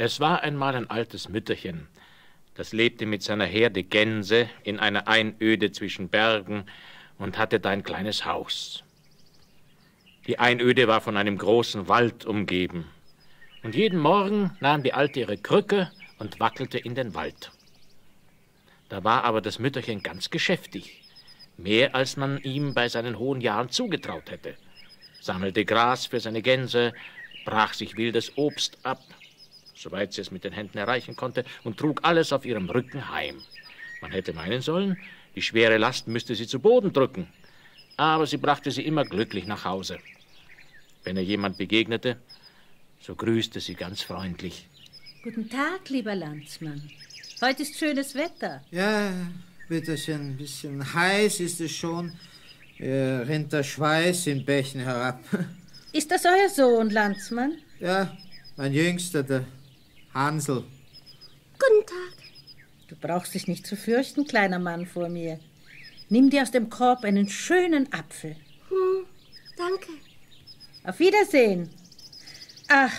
Es war einmal ein altes Mütterchen, das lebte mit seiner Herde Gänse in einer Einöde zwischen Bergen und hatte da ein kleines Haus. Die Einöde war von einem großen Wald umgeben, und jeden Morgen nahm die Alte ihre Krücke und wackelte in den Wald. Da war aber das Mütterchen ganz geschäftig, mehr als man ihm bei seinen hohen Jahren zugetraut hätte, sammelte Gras für seine Gänse, brach sich wildes Obst ab, soweit sie es mit den Händen erreichen konnte, und trug alles auf ihrem Rücken heim. Man hätte meinen sollen, die schwere Last müsste sie zu Boden drücken, aber sie brachte sie immer glücklich nach Hause. Wenn ihr jemand begegnete, so grüßte sie ganz freundlich. Guten Tag, lieber Landsmann. Heute ist schönes Wetter. Ja, bitteschön, ein bisschen heiß ist es schon. Äh, rinnt der Schweiß in Bächen herab. Ist das euer Sohn, Landsmann? Ja, mein Jüngster, der Hansel. Guten Tag. Du brauchst dich nicht zu fürchten, kleiner Mann vor mir. Nimm dir aus dem Korb einen schönen Apfel. Hm, danke. Auf Wiedersehen. Ach,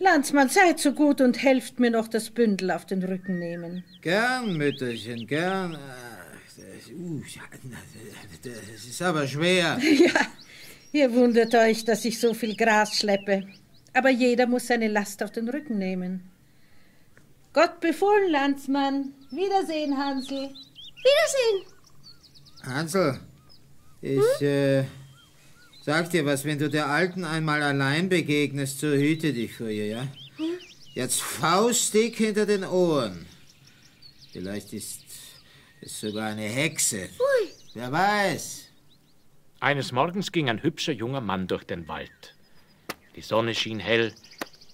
Landsmann, seid so gut und helft mir noch das Bündel auf den Rücken nehmen. Gern, Mütterchen, gern. Ach, Das, uh, das ist aber schwer. Ja, ihr wundert euch, dass ich so viel Gras schleppe. Aber jeder muss seine Last auf den Rücken nehmen. Gott befohlen, Landsmann. Wiedersehen, Hansel. Wiedersehen. Hansel, ich äh, sag dir was, wenn du der Alten einmal allein begegnest, so hüte dich vor ihr, ja? Jetzt faustdick hinter den Ohren. Vielleicht ist es sogar eine Hexe. Ui. Wer weiß. Eines Morgens ging ein hübscher junger Mann durch den Wald. Die Sonne schien hell,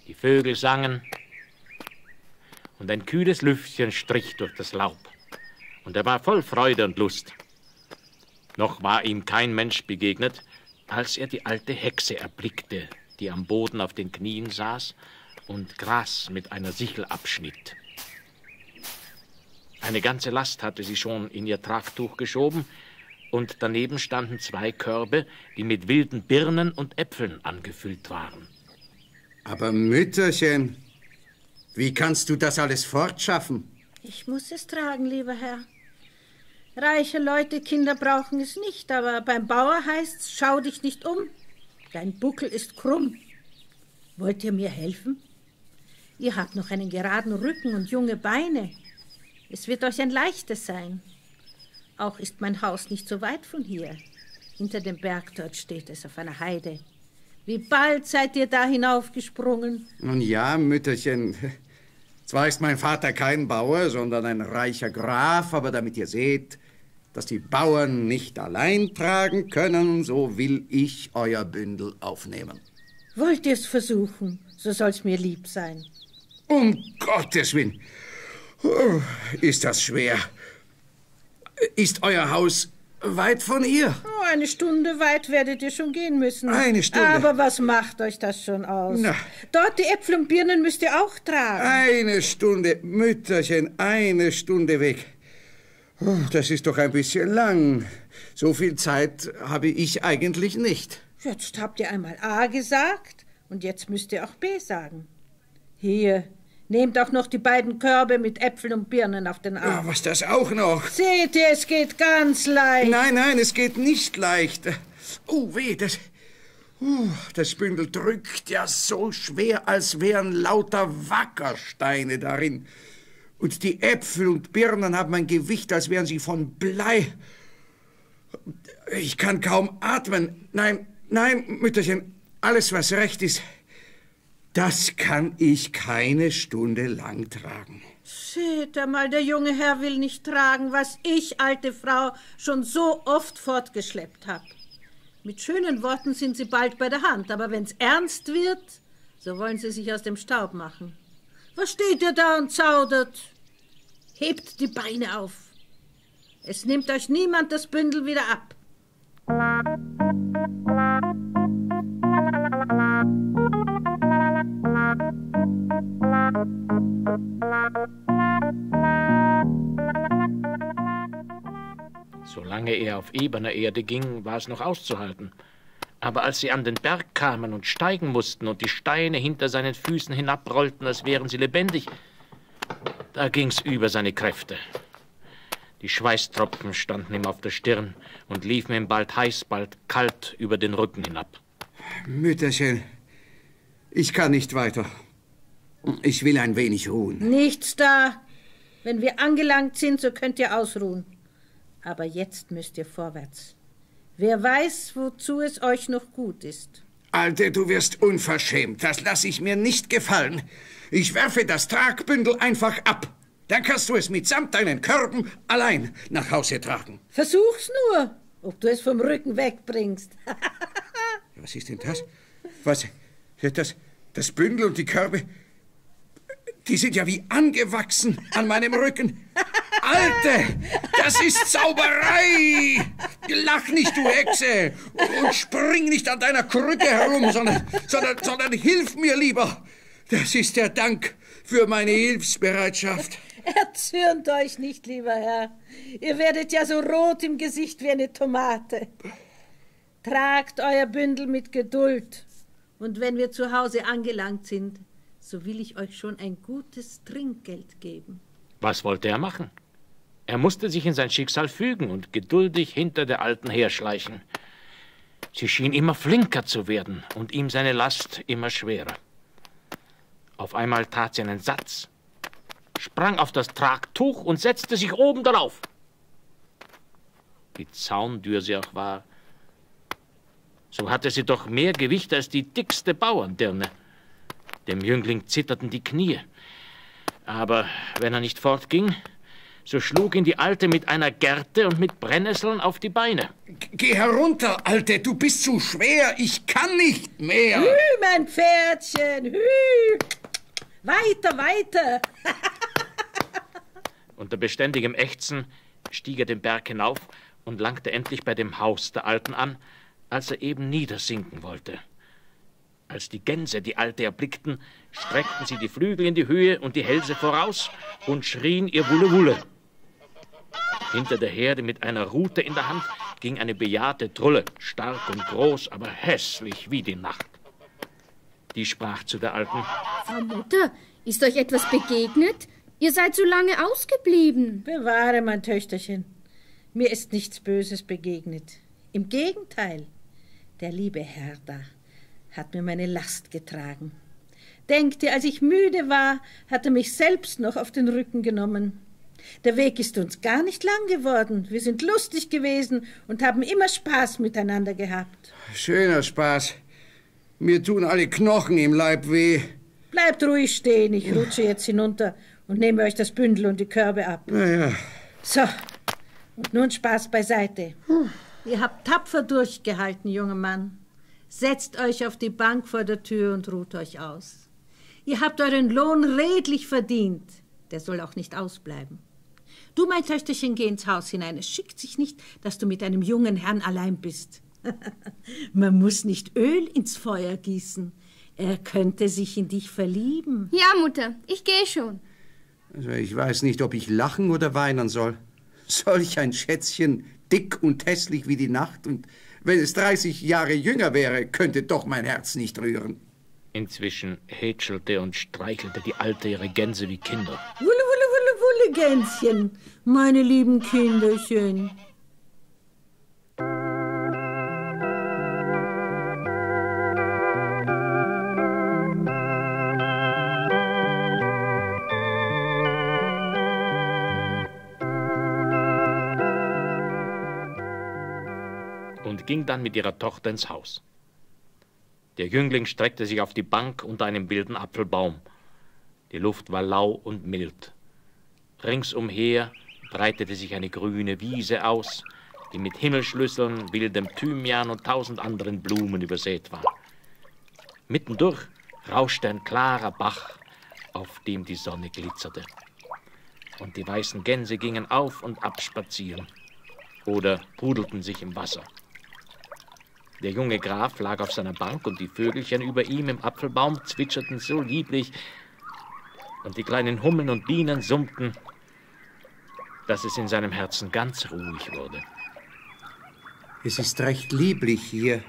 die Vögel sangen und ein kühles Lüftchen strich durch das Laub. Und er war voll Freude und Lust. Noch war ihm kein Mensch begegnet, als er die alte Hexe erblickte, die am Boden auf den Knien saß und Gras mit einer Sichel abschnitt. Eine ganze Last hatte sie schon in ihr Tragtuch geschoben, und daneben standen zwei Körbe, die mit wilden Birnen und Äpfeln angefüllt waren. Aber Mütterchen, wie kannst du das alles fortschaffen? Ich muss es tragen, lieber Herr. Reiche Leute, Kinder brauchen es nicht, aber beim Bauer heißt's, schau dich nicht um. Dein Buckel ist krumm. Wollt ihr mir helfen? Ihr habt noch einen geraden Rücken und junge Beine. Es wird euch ein leichtes sein. Auch ist mein Haus nicht so weit von hier. Hinter dem Berg dort steht es auf einer Heide. Wie bald seid ihr da hinaufgesprungen? Nun ja, Mütterchen. Zwar ist mein Vater kein Bauer, sondern ein reicher Graf, aber damit ihr seht, dass die Bauern nicht allein tragen können, so will ich euer Bündel aufnehmen. Wollt ihr es versuchen? So soll's mir lieb sein. Um Gottes Willen. Oh, Ist das schwer. Ist euer Haus weit von hier? Oh, eine Stunde weit werdet ihr schon gehen müssen. Eine Stunde? Aber was macht euch das schon aus? Na. Dort die Äpfel und Birnen müsst ihr auch tragen. Eine Stunde, Mütterchen, eine Stunde weg. Oh, Das ist doch ein bisschen lang. So viel Zeit habe ich eigentlich nicht. Jetzt habt ihr einmal A gesagt und jetzt müsst ihr auch B sagen. Hier, nehmt auch noch die beiden Körbe mit Äpfeln und Birnen auf den Ah, Arm. was das auch noch? Seht ihr, es geht ganz leicht. Nein, nein, es geht nicht leicht. Oh, weh, das. Uh, das Bündel drückt ja so schwer, als wären lauter Wackersteine darin. Und die Äpfel und Birnen haben ein Gewicht, als wären sie von Blei. Ich kann kaum atmen. Nein, nein, Mütterchen, alles, was recht ist, das kann ich keine Stunde lang tragen. Seht einmal, der junge Herr will nicht tragen, was ich, alte Frau, schon so oft fortgeschleppt hab. Mit schönen Worten sind Sie bald bei der Hand, aber wenn's ernst wird, so wollen Sie sich aus dem Staub machen. Was steht ihr da und zaudert? Hebt die Beine auf. Es nimmt euch niemand das Bündel wieder ab. Solange er auf ebener Erde ging, war es noch auszuhalten. Aber als sie an den Berg kamen und steigen mussten und die Steine hinter seinen Füßen hinabrollten, als wären sie lebendig, da ging's über seine Kräfte. Die Schweißtropfen standen ihm auf der Stirn und liefen ihm bald heiß, bald kalt über den Rücken hinab. Mütterchen, ich kann nicht weiter. Ich will ein wenig ruhen. Nichts da. Wenn wir angelangt sind, so könnt ihr ausruhen. Aber jetzt müsst ihr vorwärts. Wer weiß, wozu es euch noch gut ist. Alte, du wirst unverschämt. Das lasse ich mir nicht gefallen. Ich werfe das Tragbündel einfach ab. Dann kannst du es mitsamt deinen Körben allein nach Hause tragen. Versuch's nur, ob du es vom Rücken wegbringst. Was ist denn das? Was? Das, das Bündel und die Körbe, die sind ja wie angewachsen an meinem Rücken. Alte, das ist Zauberei! Lach nicht, du Hexe! Und spring nicht an deiner Krücke herum, sondern, sondern, sondern hilf mir lieber. Das ist der Dank für meine Hilfsbereitschaft. Erzürnt euch nicht, lieber Herr. Ihr werdet ja so rot im Gesicht wie eine Tomate. Tragt euer Bündel mit Geduld. Und wenn wir zu Hause angelangt sind, so will ich euch schon ein gutes Trinkgeld geben. Was wollte er machen? Er musste sich in sein Schicksal fügen und geduldig hinter der Alten herschleichen. Sie schien immer flinker zu werden und ihm seine Last immer schwerer. Auf einmal tat sie einen Satz, sprang auf das Tragtuch und setzte sich oben darauf. Wie zaundür sie auch war, so hatte sie doch mehr Gewicht als die dickste Bauerndirne. Dem Jüngling zitterten die Knie. Aber wenn er nicht fortging, so schlug ihn die Alte mit einer Gerte und mit Brennnesseln auf die Beine. Geh herunter, Alte, du bist zu schwer, ich kann nicht mehr. Hü, mein Pferdchen, hü! Weiter, weiter! Unter beständigem Ächzen stieg er den Berg hinauf und langte endlich bei dem Haus der Alten an, als er eben niedersinken wollte. Als die Gänse die Alte erblickten, streckten sie die Flügel in die Höhe und die Hälse voraus und schrien ihr Wulle Wulle. Hinter der Herde mit einer Rute in der Hand ging eine bejahrte Trulle, stark und groß, aber hässlich wie die Nacht. Die sprach zu der Alten. Frau Mutter, ist euch etwas begegnet? Ihr seid so lange ausgeblieben. Bewahre, mein Töchterchen. Mir ist nichts Böses begegnet. Im Gegenteil, der liebe Herr da hat mir meine Last getragen. Denkt ihr, als ich müde war, hat er mich selbst noch auf den Rücken genommen. Der Weg ist uns gar nicht lang geworden. Wir sind lustig gewesen und haben immer Spaß miteinander gehabt. Schöner Spaß. Mir tun alle Knochen im Leib weh. Bleibt ruhig stehen, ich rutsche jetzt hinunter und nehme euch das Bündel und die Körbe ab. Na ja. So, und nun Spaß beiseite. Ihr habt tapfer durchgehalten, junger Mann. Setzt euch auf die Bank vor der Tür und ruht euch aus. Ihr habt euren Lohn redlich verdient. Der soll auch nicht ausbleiben. Du, mein Töchterchen, geh ins Haus hinein. Es schickt sich nicht, dass du mit einem jungen Herrn allein bist. Man muss nicht Öl ins Feuer gießen. Er könnte sich in dich verlieben. Ja, Mutter, ich gehe schon. Also ich weiß nicht, ob ich lachen oder weinen soll. Solch ein Schätzchen, dick und hässlich wie die Nacht, und wenn es 30 Jahre jünger wäre, könnte doch mein Herz nicht rühren. Inzwischen hätschelte und streichelte die Alte ihre Gänse wie Kinder. Wulle, wulle, wulle, wulle, Gänschen, meine lieben Kinderchen. Ging dann mit ihrer Tochter ins Haus. Der Jüngling streckte sich auf die Bank unter einem wilden Apfelbaum. Die Luft war lau und mild. Ringsumher breitete sich eine grüne Wiese aus, die mit Himmelschlüsseln, wildem Thymian und tausend anderen Blumen übersät war. Mittendurch rauschte ein klarer Bach, auf dem die Sonne glitzerte. Und die weißen Gänse gingen auf und ab spazieren oder pudelten sich im Wasser. Der junge Graf lag auf seiner Bank und die Vögelchen über ihm im Apfelbaum zwitscherten so lieblich und die kleinen Hummeln und Bienen summten, dass es in seinem Herzen ganz ruhig wurde. Es ist recht lieblich hier.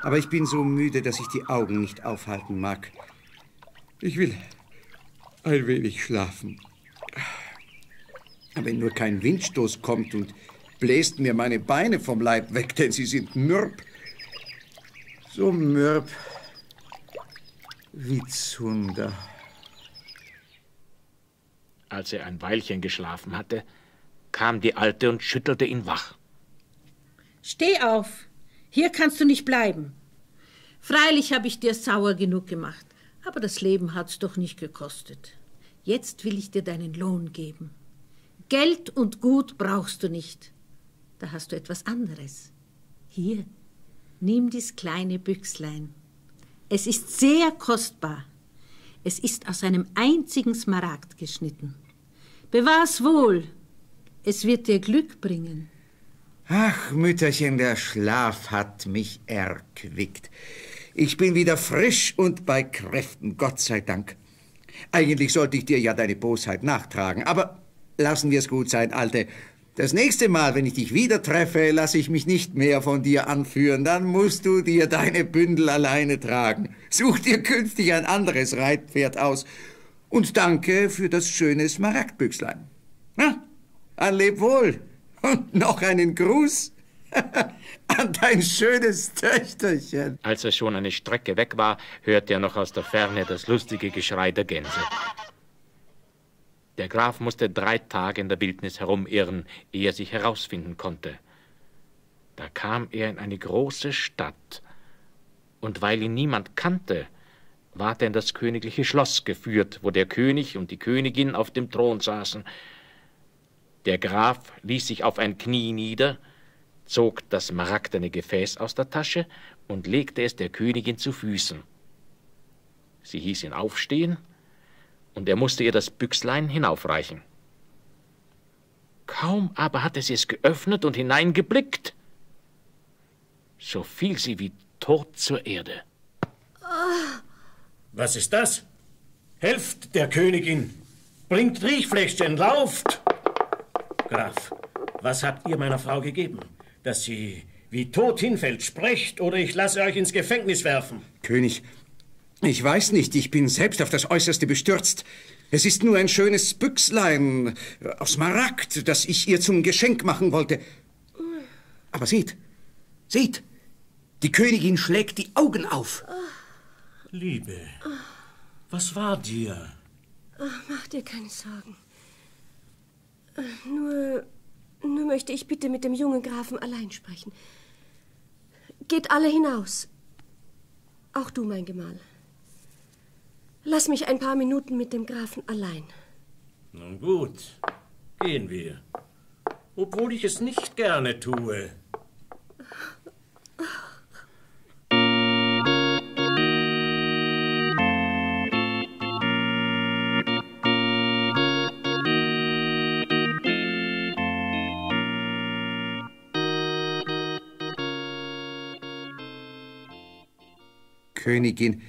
Aber ich bin so müde, dass ich die Augen nicht aufhalten mag. Ich will ein wenig schlafen. Wenn nur kein Windstoß kommt und bläst mir meine Beine vom Leib weg, denn sie sind mürb. So mürb wie Zunder. Als er ein Weilchen geschlafen hatte, kam die Alte und schüttelte ihn wach. Steh auf. Hier kannst du nicht bleiben. Freilich habe ich dir sauer genug gemacht, aber das Leben hat's doch nicht gekostet. Jetzt will ich dir deinen Lohn geben. Geld und Gut brauchst du nicht. Da hast du etwas anderes. Hier, nimm dies kleine Büchslein. Es ist sehr kostbar. Es ist aus einem einzigen Smaragd geschnitten. Bewahr's wohl. Es wird dir Glück bringen. Ach, Mütterchen, der Schlaf hat mich erquickt. Ich bin wieder frisch und bei Kräften, Gott sei Dank. Eigentlich sollte ich dir ja deine Bosheit nachtragen, aber lassen wir es gut sein, Alte. Das nächste Mal, wenn ich dich wieder treffe, lasse ich mich nicht mehr von dir anführen. Dann musst du dir deine Bündel alleine tragen. Such dir künftig ein anderes Reitpferd aus. Und danke für das schöne Smaragdbüchslein. Na, an Lebwohl. Und noch einen Gruß an dein schönes Töchterchen. Als er schon eine Strecke weg war, hörte er noch aus der Ferne das lustige Geschrei der Gänse. Der Graf musste drei Tage in der Wildnis herumirren, ehe er sich herausfinden konnte. Da kam er in eine große Stadt, und weil ihn niemand kannte, ward er in das königliche Schloss geführt, wo der König und die Königin auf dem Thron saßen, der Graf ließ sich auf ein Knie nieder, zog das smaragdene Gefäß aus der Tasche und legte es der Königin zu Füßen. Sie hieß ihn aufstehen, und er musste ihr das Büchslein hinaufreichen. Kaum aber hatte sie es geöffnet und hineingeblickt, so fiel sie wie tot zur Erde. Was ist das? Helft der Königin! Bringt Riechfläschchen, lauft! Graf, was habt ihr meiner Frau gegeben? Dass sie wie tot hinfällt, sprecht, oder ich lasse euch ins Gefängnis werfen. König, ich weiß nicht, ich bin selbst auf das Äußerste bestürzt. Es ist nur ein schönes Büchslein aus Smaragd, das ich ihr zum Geschenk machen wollte. Aber seht, seht, die Königin schlägt die Augen auf. Liebe, was war dir? Ach, mach dir keine Sorgen. Nur, nur möchte ich bitte mit dem jungen Grafen allein sprechen. Geht alle hinaus. Auch du, mein Gemahl. Lass mich ein paar Minuten mit dem Grafen allein. Nun gut, gehen wir. Obwohl ich es nicht gerne tue. Königin,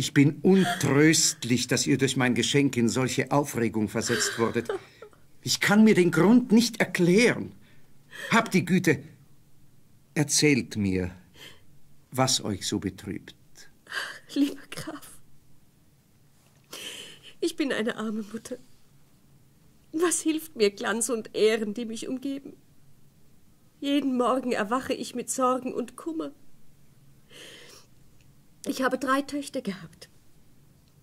ich bin untröstlich, dass ihr durch mein Geschenk in solche Aufregung versetzt wurdet. Ich kann mir den Grund nicht erklären. Habt die Güte, erzählt mir, was euch so betrübt. Lieber Graf, ich bin eine arme Mutter. Was hilft mir Glanz und Ehren, die mich umgeben? Jeden Morgen erwache ich mit Sorgen und Kummer. Ich habe drei Töchter gehabt.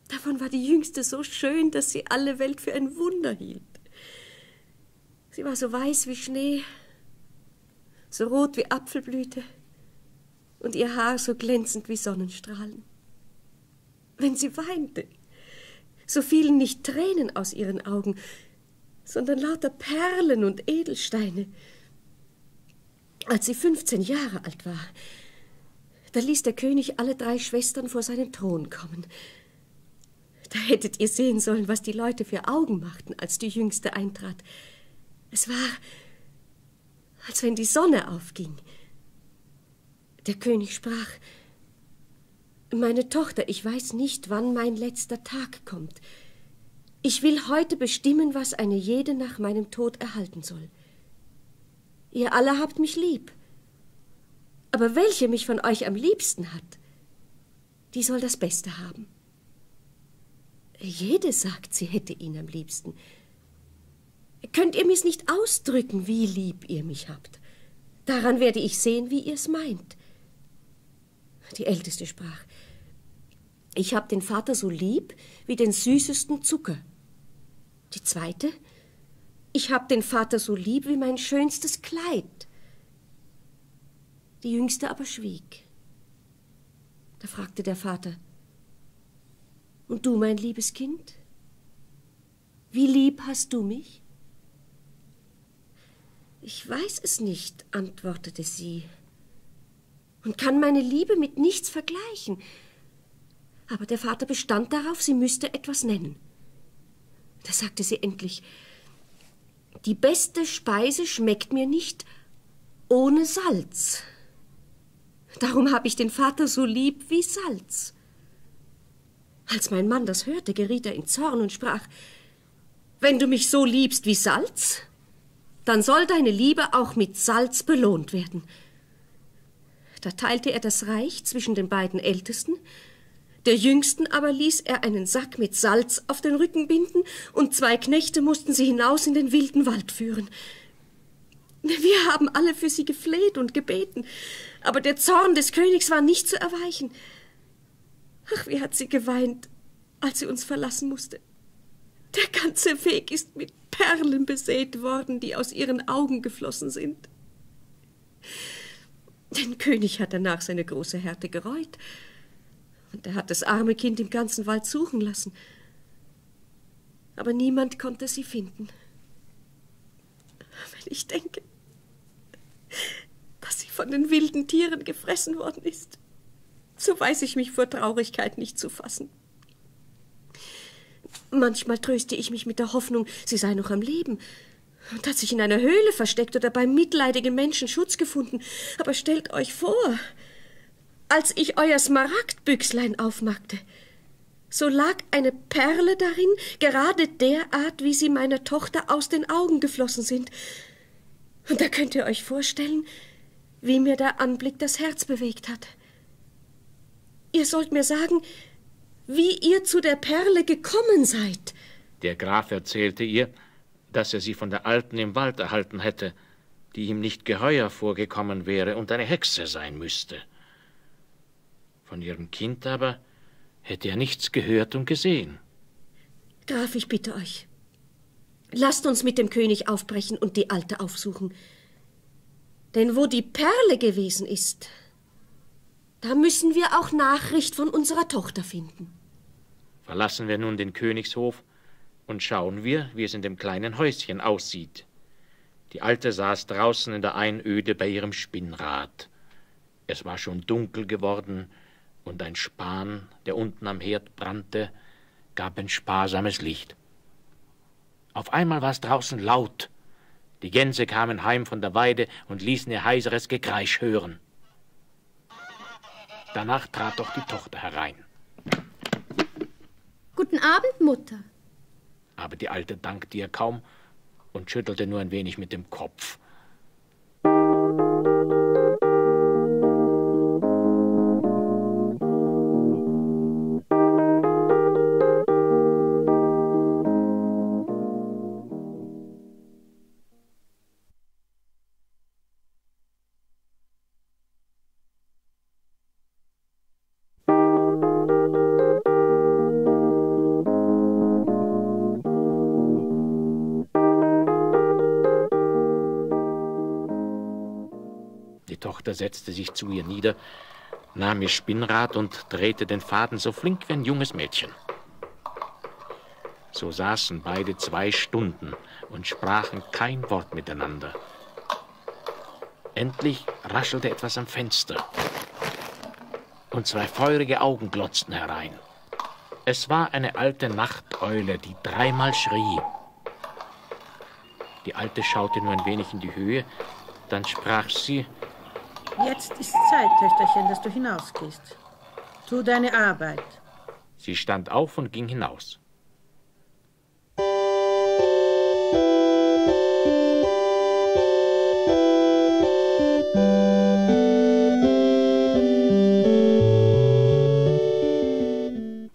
Davon war die jüngste so schön, dass sie alle Welt für ein Wunder hielt. Sie war so weiß wie Schnee, so rot wie Apfelblüte und ihr Haar so glänzend wie Sonnenstrahlen. Wenn sie weinte, so fielen nicht Tränen aus ihren Augen, sondern lauter Perlen und Edelsteine. Als sie 15 Jahre alt war, da ließ der König alle drei Schwestern vor seinen Thron kommen. Da hättet ihr sehen sollen, was die Leute für Augen machten, als die Jüngste eintrat. Es war, als wenn die Sonne aufging. Der König sprach, meine Tochter, ich weiß nicht, wann mein letzter Tag kommt. Ich will heute bestimmen, was eine jede nach meinem Tod erhalten soll. Ihr alle habt mich lieb. Aber welche mich von euch am liebsten hat, die soll das Beste haben. Jede sagt, sie hätte ihn am liebsten. Könnt ihr mir's nicht ausdrücken, wie lieb ihr mich habt? Daran werde ich sehen, wie ihr's meint. Die Älteste sprach, ich hab den Vater so lieb wie den süßesten Zucker. Die Zweite, ich hab den Vater so lieb wie mein schönstes Kleid. Die Jüngste aber schwieg. Da fragte der Vater, Und du, mein liebes Kind? Wie lieb hast du mich? Ich weiß es nicht, antwortete sie, und kann meine Liebe mit nichts vergleichen. Aber der Vater bestand darauf, sie müsste etwas nennen. Da sagte sie endlich, die beste Speise schmeckt mir nicht ohne Salz. Darum habe ich den Vater so lieb wie Salz. Als mein Mann das hörte, geriet er in Zorn und sprach, wenn du mich so liebst wie Salz, dann soll deine Liebe auch mit Salz belohnt werden. Da teilte er das Reich zwischen den beiden Ältesten, der Jüngsten aber ließ er einen Sack mit Salz auf den Rücken binden, und zwei Knechte mussten sie hinaus in den wilden Wald führen. Wir haben alle für sie gefleht und gebeten, aber der Zorn des Königs war nicht zu erweichen. Ach, wie hat sie geweint, als sie uns verlassen musste. Der ganze Weg ist mit Perlen besät worden, die aus ihren Augen geflossen sind. Den König hat danach seine große Härte gereut, und er hat das arme Kind im ganzen Wald suchen lassen. Aber niemand konnte sie finden. Wenn ich denke, dass sie von den wilden Tieren gefressen worden ist, so weiß ich mich vor Traurigkeit nicht zu fassen. Manchmal tröste ich mich mit der Hoffnung, sie sei noch am Leben und hat sich in einer Höhle versteckt oder bei mitleidigen Menschen Schutz gefunden. Aber stellt euch vor, als ich euer Smaragdbüchslein aufmachte, so lag eine Perle darin, gerade derart, wie sie meiner Tochter aus den Augen geflossen sind. Und da könnt ihr euch vorstellen, wie mir der Anblick das Herz bewegt hat. Ihr sollt mir sagen, wie ihr zu der Perle gekommen seid. Der Graf erzählte ihr, dass er sie von der Alten im Wald erhalten hätte, die ihm nicht geheuer vorgekommen wäre und eine Hexe sein müsste. Von ihrem Kind aber hätte er nichts gehört und gesehen. Graf, ich bitte euch, lasst uns mit dem König aufbrechen und die Alte aufsuchen. Denn wo die Perle gewesen ist, da müssen wir auch Nachricht von unserer Tochter finden. Verlassen wir nun den Königshof und schauen wir, wie es in dem kleinen Häuschen aussieht. Die Alte saß draußen in der Einöde bei ihrem Spinnrad. Es war schon dunkel geworden, und ein Span, der unten am Herd brannte, gab ein sparsames Licht. Auf einmal war es draußen laut. Die Gänse kamen heim von der Weide und ließen ihr heiseres Gekreisch hören. Danach trat doch die Tochter herein. Guten Abend, Mutter. Aber die Alte dankte ihr kaum und schüttelte nur ein wenig mit dem Kopf. Setzte sich zu ihr nieder, nahm ihr Spinnrad und drehte den Faden so flink wie ein junges Mädchen. So saßen beide zwei Stunden und sprachen kein Wort miteinander. Endlich raschelte etwas am Fenster und zwei feurige Augen glotzten herein. Es war eine alte Nachteule, die dreimal schrie. Die Alte schaute nur ein wenig in die Höhe, dann sprach sie Jetzt ist Zeit, Töchterchen, dass du hinausgehst. Tu deine Arbeit. Sie stand auf und ging hinaus.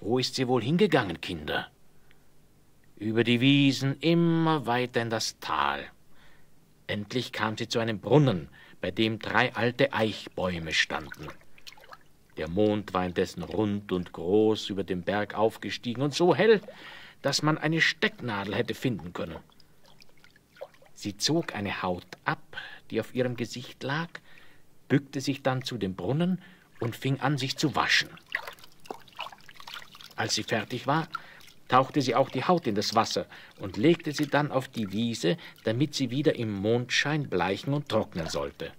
Wo ist sie wohl hingegangen, Kinder? Über die Wiesen immer weiter in das Tal. Endlich kam sie zu einem Brunnen, bei dem drei alte Eichbäume standen. Der Mond war indessen rund und groß über dem Berg aufgestiegen und so hell, dass man eine Stecknadel hätte finden können. Sie zog eine Haut ab, die auf ihrem Gesicht lag, bückte sich dann zu dem Brunnen und fing an, sich zu waschen. Als sie fertig war, tauchte sie auch die Haut in das Wasser und legte sie dann auf die Wiese, damit sie wieder im Mondschein bleichen und trocknen sollte.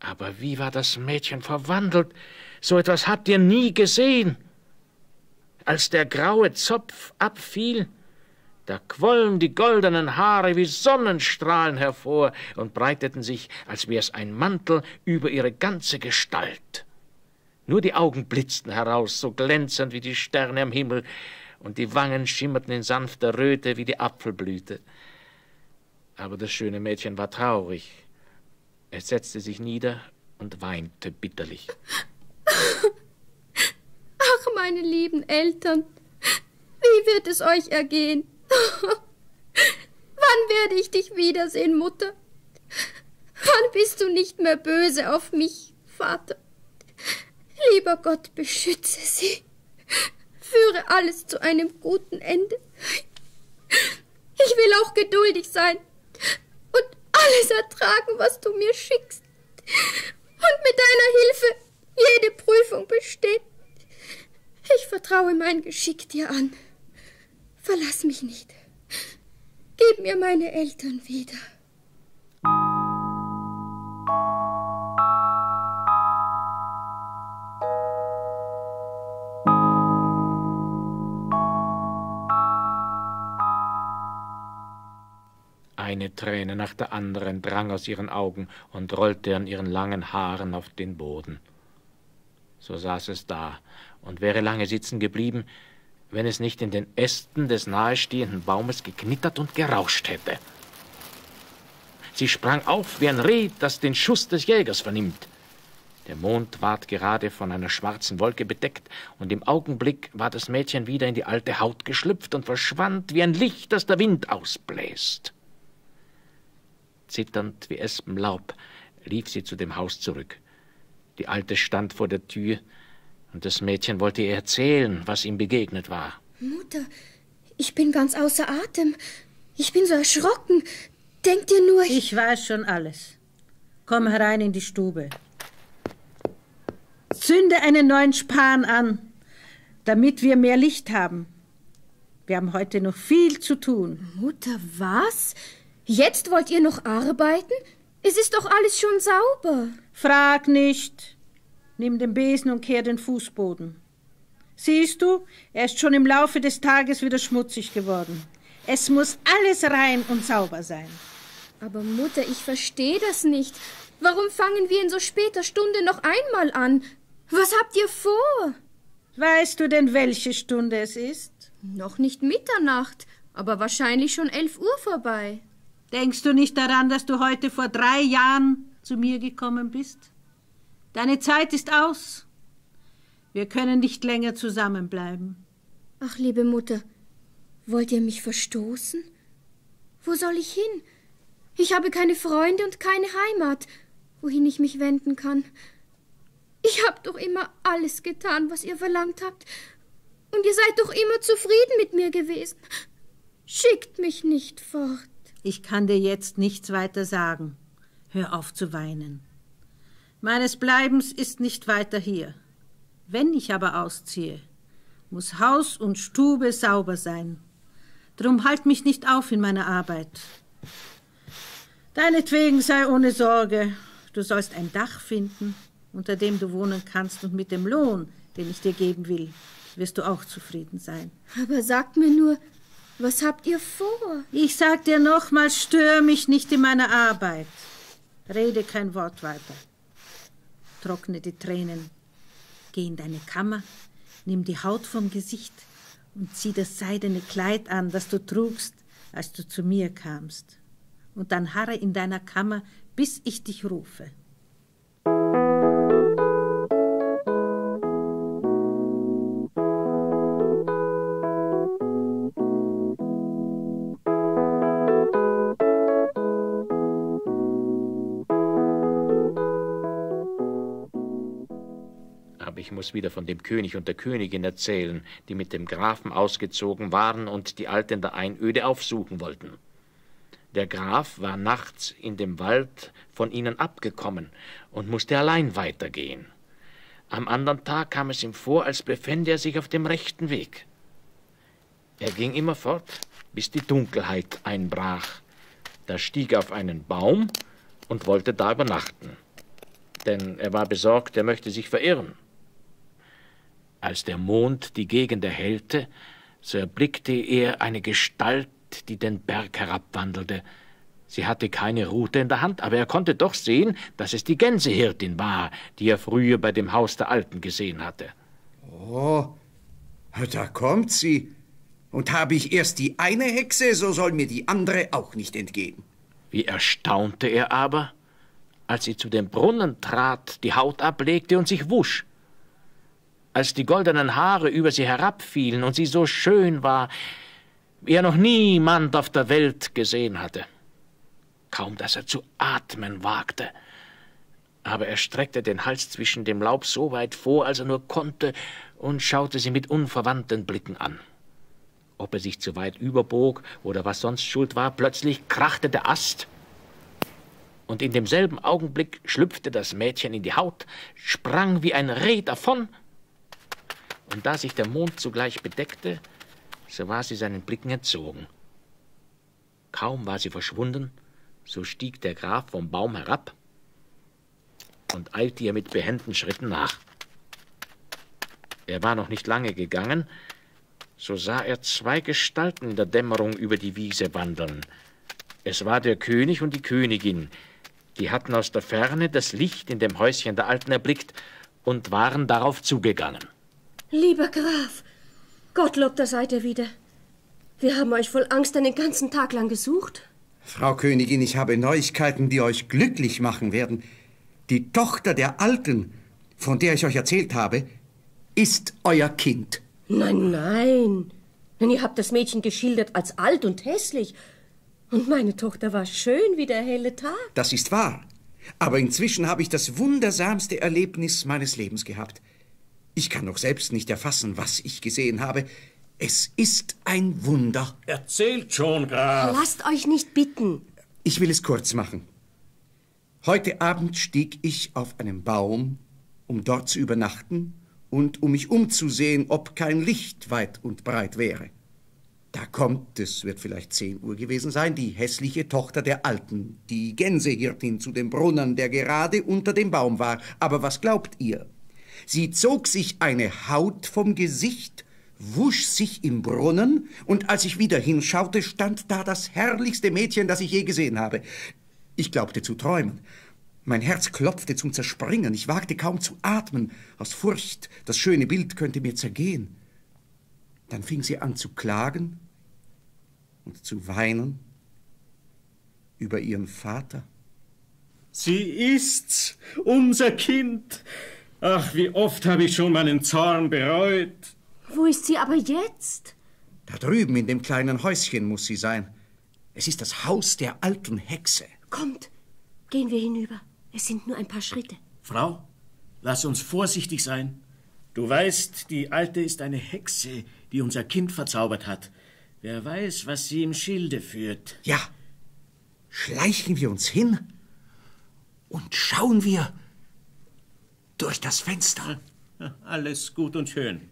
Aber wie war das Mädchen verwandelt? So etwas habt ihr nie gesehen. Als der graue Zopf abfiel, da quollen die goldenen Haare wie Sonnenstrahlen hervor und breiteten sich, als wär's ein Mantel, über ihre ganze Gestalt. Nur die Augen blitzten heraus, so glänzend wie die Sterne am Himmel, und die Wangen schimmerten in sanfter Röte wie die Apfelblüte. Aber das schöne Mädchen war traurig. Es setzte sich nieder und weinte bitterlich. Ach, meine lieben Eltern, wie wird es euch ergehen? Wann werde ich dich wiedersehen, Mutter? Wann bist du nicht mehr böse auf mich, Vater? Lieber Gott, beschütze sie. Führe alles zu einem guten Ende. Ich will auch geduldig sein und alles ertragen, was du mir schickst. Und mit deiner Hilfe jede Prüfung bestehen. Ich vertraue mein Geschick dir an. Verlass mich nicht. Gib mir meine Eltern wieder. Eine Träne nach der anderen drang aus ihren Augen und rollte an ihren langen Haaren auf den Boden. So saß es da und wäre lange sitzen geblieben, wenn es nicht in den Ästen des nahestehenden Baumes geknittert und gerauscht hätte. Sie sprang auf wie ein Reh, das den Schuss des Jägers vernimmt. Der Mond ward gerade von einer schwarzen Wolke bedeckt, und im Augenblick war das Mädchen wieder in die alte Haut geschlüpft und verschwand wie ein Licht, das der Wind ausbläst. Zitternd wie Espenlaub lief sie zu dem Haus zurück. Die Alte stand vor der Tür, und das Mädchen wollte ihr erzählen, was ihm begegnet war. Mutter, ich bin ganz außer Atem. Ich bin so erschrocken. Denkt ihr nur, ich... Ich weiß schon alles. Komm herein in die Stube. Zünde einen neuen Span an, damit wir mehr Licht haben. Wir haben heute noch viel zu tun. Mutter, was? Jetzt wollt ihr noch arbeiten? Es ist doch alles schon sauber. Frag nicht. Nimm den Besen und kehr den Fußboden. Siehst du, er ist schon im Laufe des Tages wieder schmutzig geworden. Es muss alles rein und sauber sein. Aber Mutter, ich verstehe das nicht. Warum fangen wir in so später Stunde noch einmal an? Was habt ihr vor? Weißt du denn, welche Stunde es ist? Noch nicht Mitternacht, aber wahrscheinlich schon elf Uhr vorbei. Denkst du nicht daran, dass du heute vor drei Jahren zu mir gekommen bist? Deine Zeit ist aus. Wir können nicht länger zusammenbleiben. Ach, liebe Mutter, wollt ihr mich verstoßen? Wo soll ich hin? Ich habe keine Freunde und keine Heimat, wohin ich mich wenden kann. Ich habe doch immer alles getan, was ihr verlangt habt. Und ihr seid doch immer zufrieden mit mir gewesen. Schickt mich nicht fort. Ich kann dir jetzt nichts weiter sagen. Hör auf zu weinen. Meines Bleibens ist nicht weiter hier. Wenn ich aber ausziehe, muss Haus und Stube sauber sein. Drum halt mich nicht auf in meiner Arbeit. Deinetwegen sei ohne Sorge, du sollst ein Dach finden, unter dem du wohnen kannst, und mit dem Lohn, den ich dir geben will, wirst du auch zufrieden sein. Aber sagt mir nur, was habt ihr vor? Ich sag dir nochmals, stör mich nicht in meiner Arbeit. Rede kein Wort weiter trockne die Tränen. Geh in deine Kammer, nimm die Haut vom Gesicht und zieh das seidene Kleid an, das du trugst, als du zu mir kamst. Und dann harre in deiner Kammer, bis ich dich rufe. Muss wieder von dem König und der Königin erzählen, die mit dem Grafen ausgezogen waren und die Alte in der Einöde aufsuchen wollten. Der Graf war nachts in dem Wald von ihnen abgekommen und musste allein weitergehen. Am anderen Tag kam es ihm vor, als befände er sich auf dem rechten Weg. Er ging immer fort, bis die Dunkelheit einbrach. Da stieg er auf einen Baum und wollte da übernachten. Denn er war besorgt, er möchte sich verirren. Als der Mond die Gegend erhellte, so erblickte er eine Gestalt, die den Berg herabwandelte. Sie hatte keine Rute in der Hand, aber er konnte doch sehen, dass es die Gänsehirtin war, die er früher bei dem Haus der Alten gesehen hatte. Oh, da kommt sie. Und habe ich erst die eine Hexe, so soll mir die andere auch nicht entgehen. Wie erstaunte er aber, als sie zu dem Brunnen trat, die Haut ablegte und sich wusch. Als die goldenen Haare über sie herabfielen und sie so schön war, wie er noch niemand auf der Welt gesehen hatte. Kaum, dass er zu atmen wagte. Aber er streckte den Hals zwischen dem Laub so weit vor, als er nur konnte, und schaute sie mit unverwandten Blicken an. Ob er sich zu weit überbog oder was sonst schuld war, plötzlich krachte der Ast, und in demselben Augenblick schlüpfte das Mädchen in die Haut, sprang wie ein Reh davon, und da sich der Mond zugleich bedeckte, so war sie seinen Blicken entzogen. Kaum war sie verschwunden, so stieg der Graf vom Baum herab und eilte ihr mit behenden Schritten nach. Er war noch nicht lange gegangen, so sah er zwei Gestalten in der Dämmerung über die Wiese wandeln. Es war der König und die Königin, die hatten aus der Ferne das Licht in dem Häuschen der Alten erblickt und waren darauf zugegangen. Lieber Graf, Gottlob, da seid ihr wieder. Wir haben euch voll Angst einen ganzen Tag lang gesucht. Frau Königin, ich habe Neuigkeiten, die euch glücklich machen werden. Die Tochter der Alten, von der ich euch erzählt habe, ist euer Kind. Nein, nein. Denn ihr habt das Mädchen geschildert als alt und hässlich. Und meine Tochter war schön wie der helle Tag. Das ist wahr. Aber inzwischen habe ich das wundersamste Erlebnis meines Lebens gehabt. Ich kann noch selbst nicht erfassen, was ich gesehen habe. Es ist ein Wunder. Erzählt schon, Graf. Lasst euch nicht bitten. Ich will es kurz machen. Heute Abend stieg ich auf einen Baum, um dort zu übernachten und um mich umzusehen, ob kein Licht weit und breit wäre. Da kommt, es wird vielleicht zehn Uhr gewesen sein, die hässliche Tochter der Alten, die Gänsehirtin zu dem Brunnen, der gerade unter dem Baum war. Aber was glaubt ihr? Sie zog sich eine Haut vom Gesicht, wusch sich im Brunnen, und als ich wieder hinschaute, stand da das herrlichste Mädchen, das ich je gesehen habe. Ich glaubte zu träumen. Mein Herz klopfte zum Zerspringen, ich wagte kaum zu atmen, aus Furcht, das schöne Bild könnte mir zergehen. Dann fing sie an zu klagen und zu weinen über ihren Vater. Sie ist's, unser Kind. Ach, wie oft habe ich schon meinen Zorn bereut. Wo ist sie aber jetzt? Da drüben in dem kleinen Häuschen muss sie sein. Es ist das Haus der alten Hexe. Kommt, gehen wir hinüber. Es sind nur ein paar Schritte. Frau, lass uns vorsichtig sein. Du weißt, die Alte ist eine Hexe, die unser Kind verzaubert hat. Wer weiß, was sie im Schilde führt. Ja, schleichen wir uns hin und schauen wir durch das Fenster. Alles gut und schön.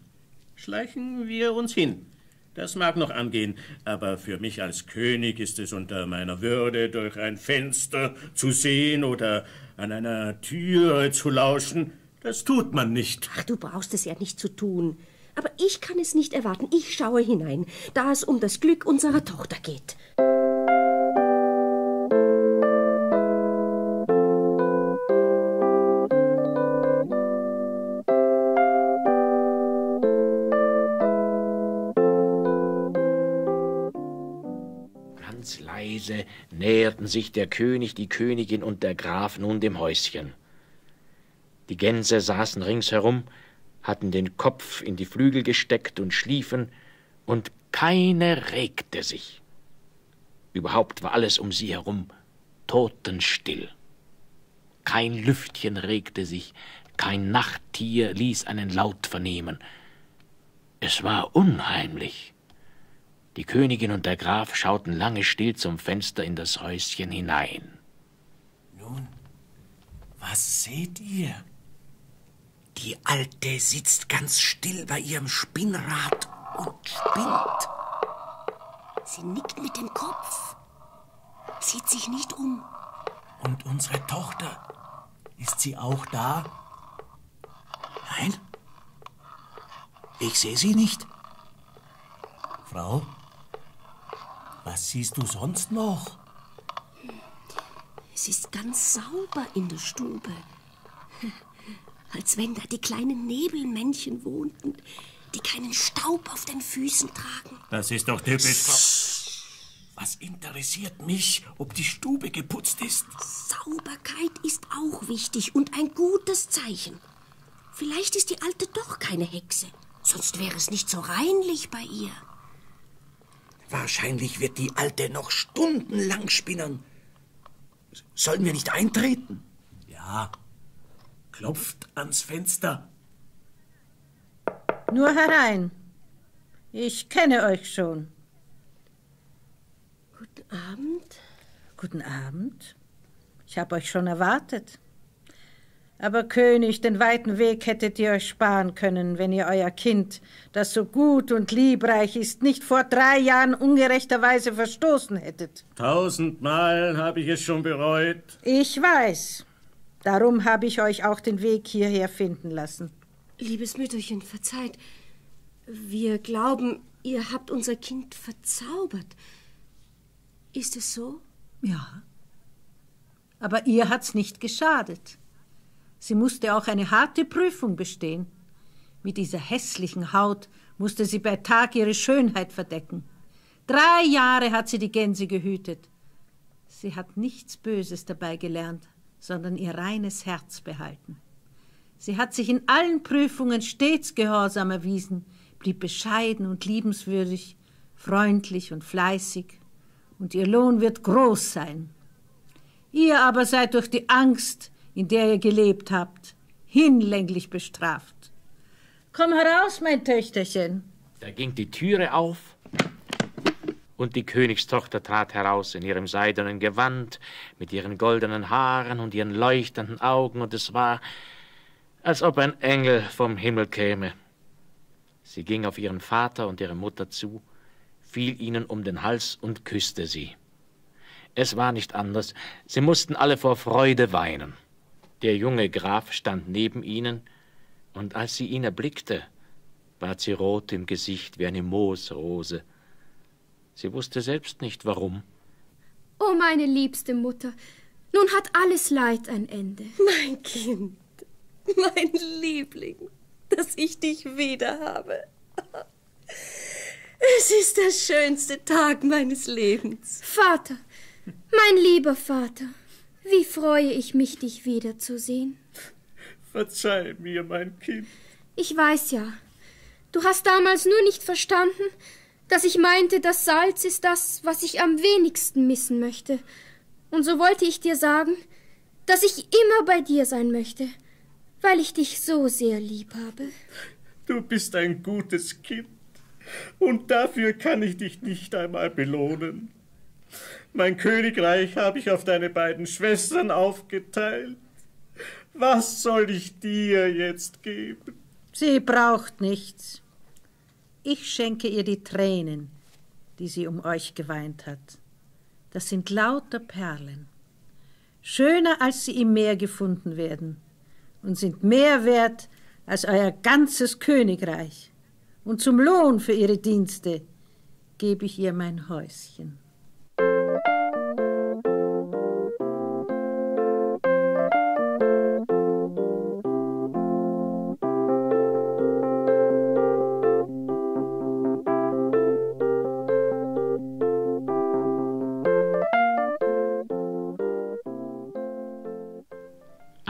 Schleichen wir uns hin. Das mag noch angehen, aber für mich als König ist es unter meiner Würde, durch ein Fenster zu sehen oder an einer Türe zu lauschen. Das tut man nicht. Ach, du brauchst es ja nicht zu tun. Aber ich kann es nicht erwarten. Ich schaue hinein, da es um das Glück unserer Tochter geht. Näherten sich der König, die Königin und der Graf nun dem Häuschen. Die Gänse saßen ringsherum, hatten den Kopf in die Flügel gesteckt und schliefen, und keine regte sich. Überhaupt war alles um sie herum totenstill. Kein Lüftchen regte sich, kein Nachttier ließ einen Laut vernehmen. Es war unheimlich. Die Königin und der Graf schauten lange still zum Fenster in das Häuschen hinein. Nun, was seht ihr? Die Alte sitzt ganz still bei ihrem Spinnrad und spinnt. Sie nickt mit dem Kopf, sieht sich nicht um. Und unsere Tochter, ist sie auch da? Nein, ich sehe sie nicht. Frau, was siehst du sonst noch? Es ist ganz sauber in der Stube. Als wenn da die kleinen Nebelmännchen wohnten, die keinen Staub auf den Füßen tragen. Das ist doch typisch. Was interessiert mich, ob die Stube geputzt ist? Sauberkeit ist auch wichtig und ein gutes Zeichen. Vielleicht ist die Alte doch keine Hexe. Sonst wäre es nicht so reinlich bei ihr. Wahrscheinlich wird die Alte noch stundenlang spinnen. Sollen wir nicht eintreten? Ja. Klopft ans Fenster. Nur herein. Ich kenne euch schon. Guten Abend. Guten Abend. Ich habe euch schon erwartet. Aber König, den weiten Weg hättet ihr euch sparen können, wenn ihr euer Kind, das so gut und liebreich ist, nicht vor drei Jahren ungerechterweise verstoßen hättet. Tausendmal habe ich es schon bereut. Ich weiß. Darum habe ich euch auch den Weg hierher finden lassen. Liebes Mütterchen, verzeiht. Wir glauben, ihr habt unser Kind verzaubert. Ist es so? Ja. Aber ihr hat's nicht geschadet. Sie musste auch eine harte Prüfung bestehen. Mit dieser hässlichen Haut musste sie bei Tag ihre Schönheit verdecken. Drei Jahre hat sie die Gänse gehütet. Sie hat nichts Böses dabei gelernt, sondern ihr reines Herz behalten. Sie hat sich in allen Prüfungen stets gehorsam erwiesen, blieb bescheiden und liebenswürdig, freundlich und fleißig, und ihr Lohn wird groß sein. Ihr aber seid durch die Angst, in der ihr gelebt habt, hinlänglich bestraft. Komm heraus, mein Töchterchen. Da ging die Türe auf und die Königstochter trat heraus in ihrem seidenen Gewand, mit ihren goldenen Haaren und ihren leuchtenden Augen, und es war, als ob ein Engel vom Himmel käme. Sie ging auf ihren Vater und ihre Mutter zu, fiel ihnen um den Hals und küsste sie. Es war nicht anders, sie mussten alle vor Freude weinen. Der junge Graf stand neben ihnen, und als sie ihn erblickte, ward sie rot im Gesicht wie eine Moosrose. Sie wusste selbst nicht warum. Oh, meine liebste Mutter, nun hat alles Leid ein Ende. Mein Kind, mein Liebling, dass ich dich wieder habe. Es ist der schönste Tag meines Lebens. Vater, mein lieber Vater, wie freue ich mich, dich wiederzusehen. Verzeih mir, mein Kind. Ich weiß ja, du hast damals nur nicht verstanden, dass ich meinte, das Salz ist das, was ich am wenigsten missen möchte. Und so wollte ich dir sagen, dass ich immer bei dir sein möchte, weil ich dich so sehr lieb habe. Du bist ein gutes Kind, und dafür kann ich dich nicht einmal belohnen. Mein Königreich habe ich auf deine beiden Schwestern aufgeteilt. Was soll ich dir jetzt geben? Sie braucht nichts. Ich schenke ihr die Tränen, die sie um euch geweint hat. Das sind lauter Perlen. Schöner, als sie im Meer gefunden werden und sind mehr wert als euer ganzes Königreich. Und zum Lohn für ihre Dienste gebe ich ihr mein Häuschen.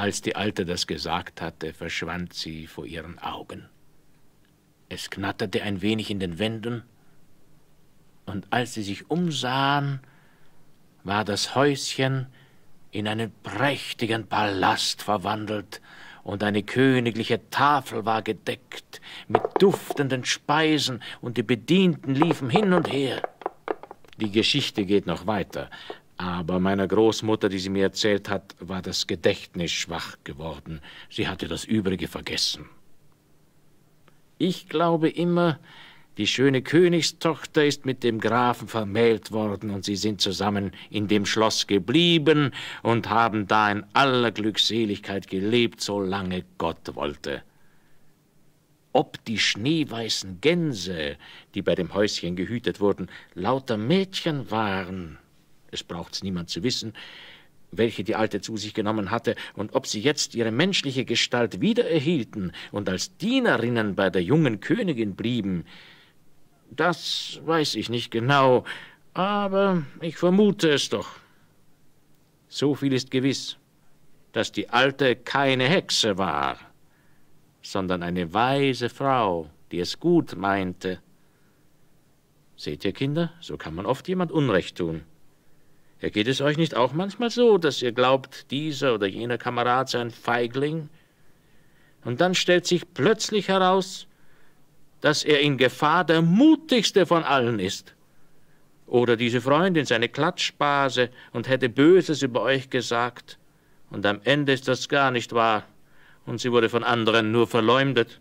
Als die Alte das gesagt hatte, verschwand sie vor ihren Augen. Es knatterte ein wenig in den Wänden, und als sie sich umsahen, war das Häuschen in einen prächtigen Palast verwandelt, und eine königliche Tafel war gedeckt mit duftenden Speisen, und die Bedienten liefen hin und her. Die Geschichte geht noch weiter, aber meiner Großmutter, die sie mir erzählt hat, war das Gedächtnis schwach geworden. Sie hatte das Übrige vergessen. Ich glaube immer, die schöne Königstochter ist mit dem Grafen vermählt worden und sie sind zusammen in dem Schloss geblieben und haben da in aller Glückseligkeit gelebt, solange Gott wollte. Ob die schneeweißen Gänse, die bei dem Häuschen gehütet wurden, lauter Mädchen waren, es braucht's niemand zu wissen, welche die Alte zu sich genommen hatte, und ob sie jetzt ihre menschliche Gestalt wiedererhielten und als Dienerinnen bei der jungen Königin blieben, das weiß ich nicht genau, aber ich vermute es doch. So viel ist gewiss, dass die Alte keine Hexe war, sondern eine weise Frau, die es gut meinte. Seht ihr, Kinder, so kann man oft jemand Unrecht tun. Ergeht es euch nicht auch manchmal so, dass ihr glaubt, dieser oder jener Kamerad sei ein Feigling? Und dann stellt sich plötzlich heraus, dass er in Gefahr der mutigste von allen ist. Oder diese Freundin seine Klatschbase und hätte Böses über euch gesagt, und am Ende ist das gar nicht wahr, und sie wurde von anderen nur verleumdet.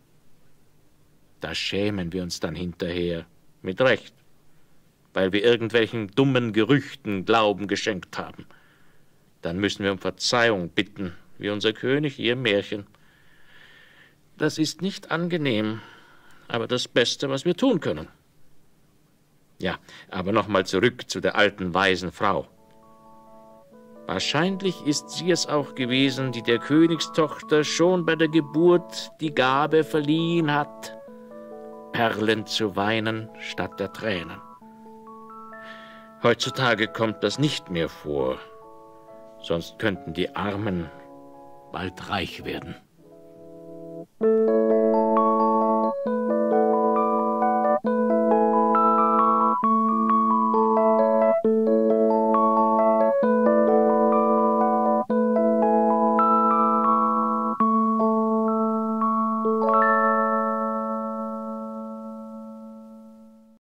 Da schämen wir uns dann hinterher, mit Recht, weil wir irgendwelchen dummen Gerüchten Glauben geschenkt haben. Dann müssen wir um Verzeihung bitten, wie unser König ihr Märchen. Das ist nicht angenehm, aber das Beste, was wir tun können. Ja, aber nochmal zurück zu der alten weisen Frau. Wahrscheinlich ist sie es auch gewesen, die der Königstochter schon bei der Geburt die Gabe verliehen hat, Perlen zu weinen statt der Tränen. Heutzutage kommt das nicht mehr vor. Sonst könnten die Armen bald reich werden.